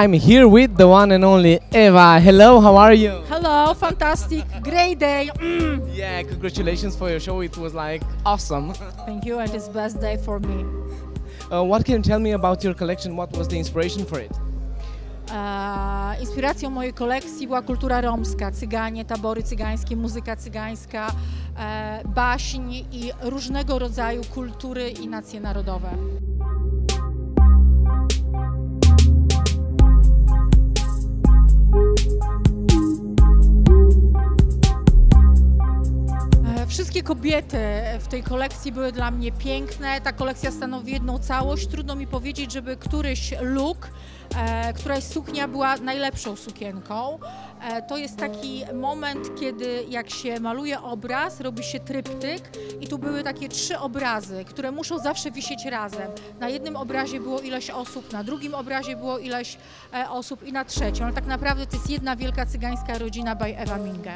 I'm here with the one and only Eva. Hello, how are you? Hello, fantastic, great day. Mm. Yeah, congratulations for your show. It was like awesome. Thank you, and it's best day for me. Uh, what can you tell me about your collection? What was the inspiration for it? E, inspiracją mojej kolekcji była kultura romska, cyganie, tabory cygańskie, muzyka cygańska, e, baśń i różnego rodzaju kultury i nacje narodowe. Wszystkie kobiety w tej kolekcji były dla mnie piękne. Ta kolekcja stanowi jedną całość. Trudno mi powiedzieć, żeby któryś look, e, któraś suknia była najlepszą sukienką. E, to jest taki moment, kiedy jak się maluje obraz, robi się tryptyk i tu były takie trzy obrazy, które muszą zawsze wisieć razem. Na jednym obrazie było ileś osób, na drugim obrazie było ileś e, osób i na trzecim. Ale tak naprawdę to jest jedna wielka cygańska rodzina by Ewa Minge.